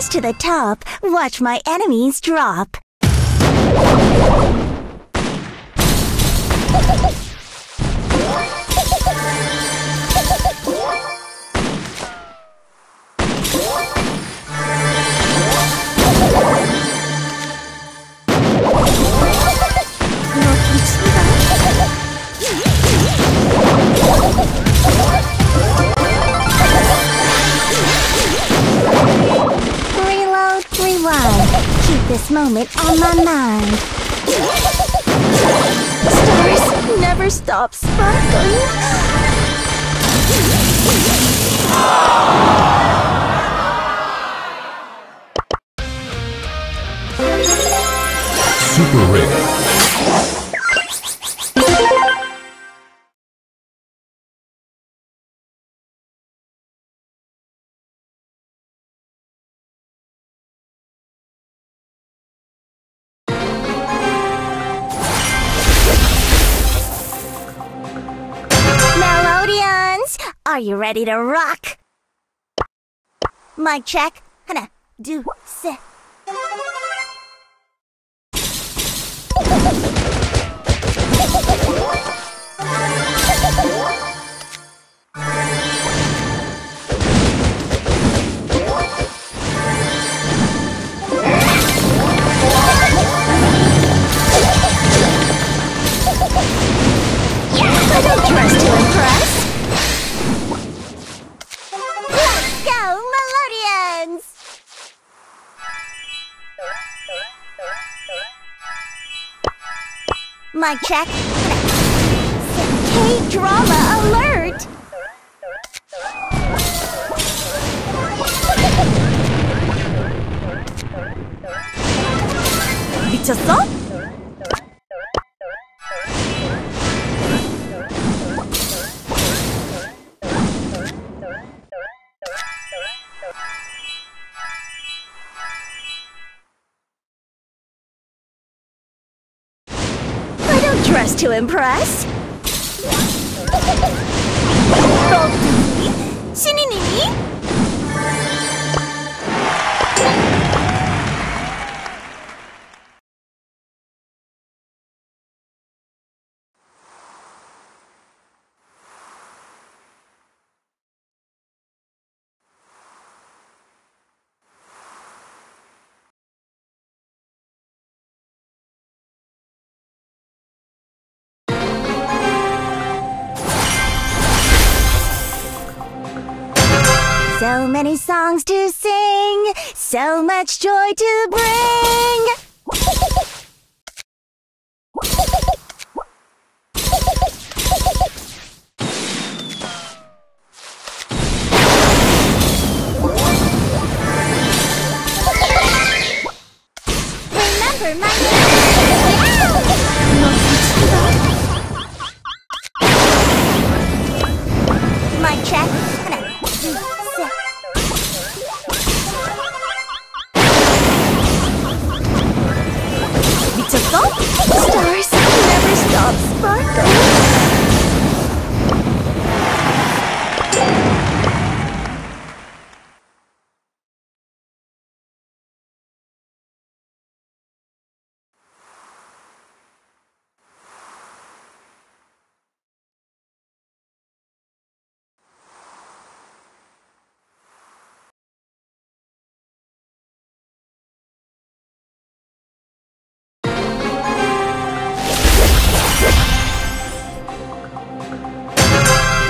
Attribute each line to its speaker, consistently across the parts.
Speaker 1: rise to the top, watch my enemies drop. This moment on my mind. Stars never stop sparkling. Are you ready to rock? Mic check. Hana, do, se. Mic check. K-drama alert! 미쳤어? dress to impress. 어, 신이니? So many songs to sing, so much joy to bring.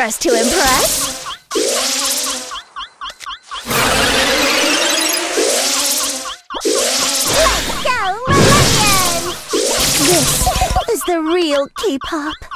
Speaker 1: dressed to impress. Let's go, Ryan! This is the real K-pop.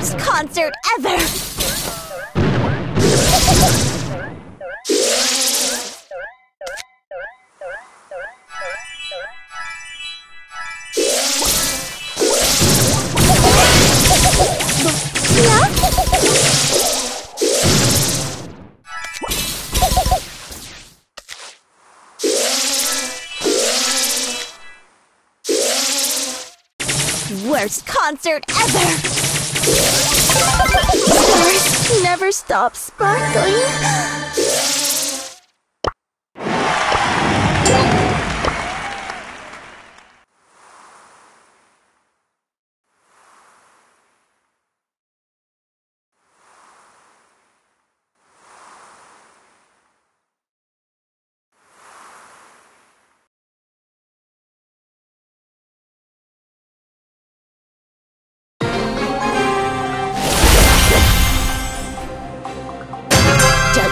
Speaker 1: Worst concert ever! Worst concert ever! Stop sparkling.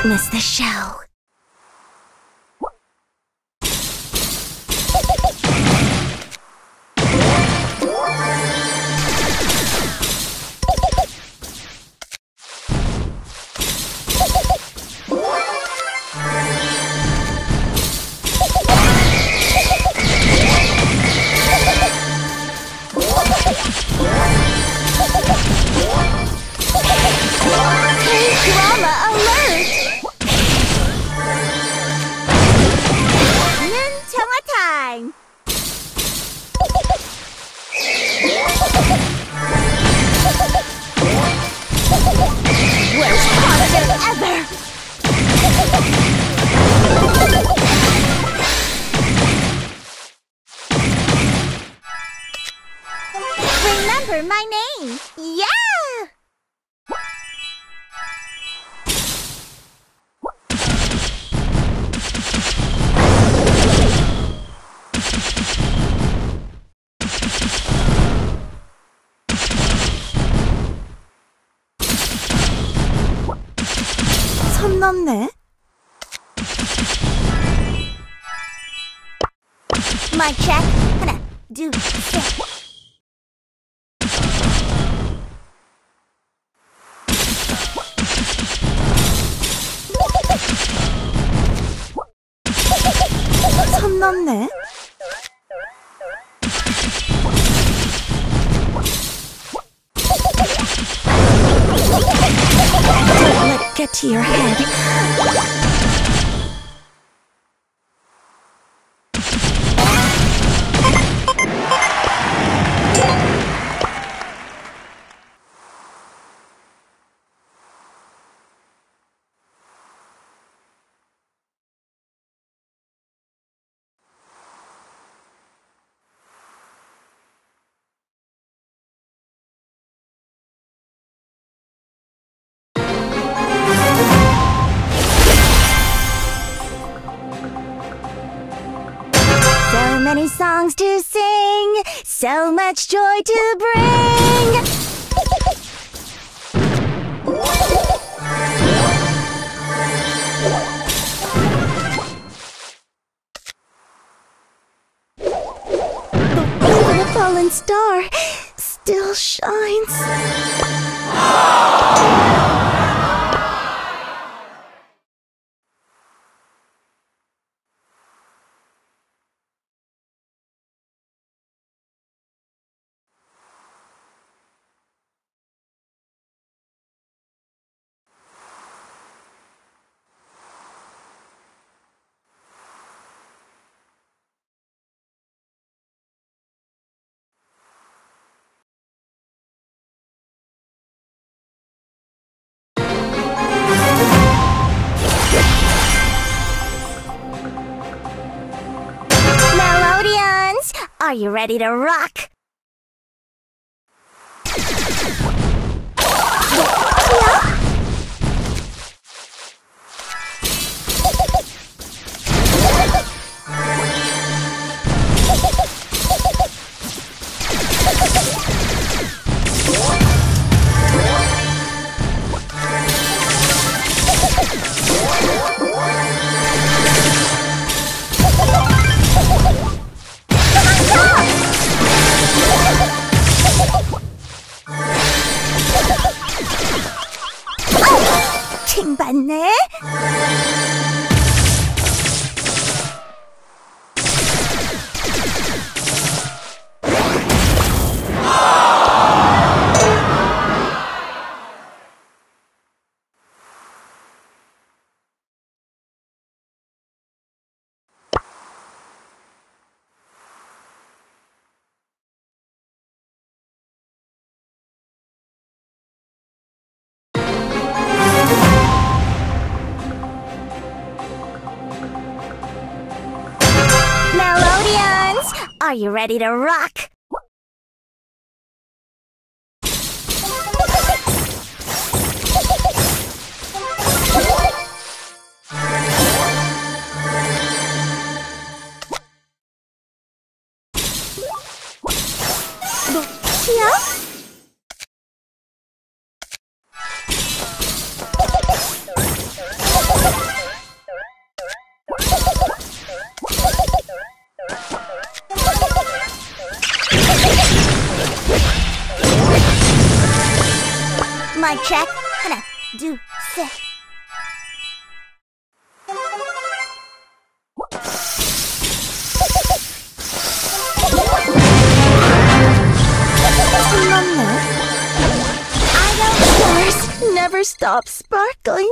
Speaker 1: Miss the show. 선 넘네. 마이 체크 하나 둘 셋 선 넘네. To your head. Songs to sing, so much joy to bring. A fallen star still shines. Are you ready to rock? Are you ready to rock? 치 아? 마이크 체크 하나 둘셋 참났네 Idol stars never stop sparkling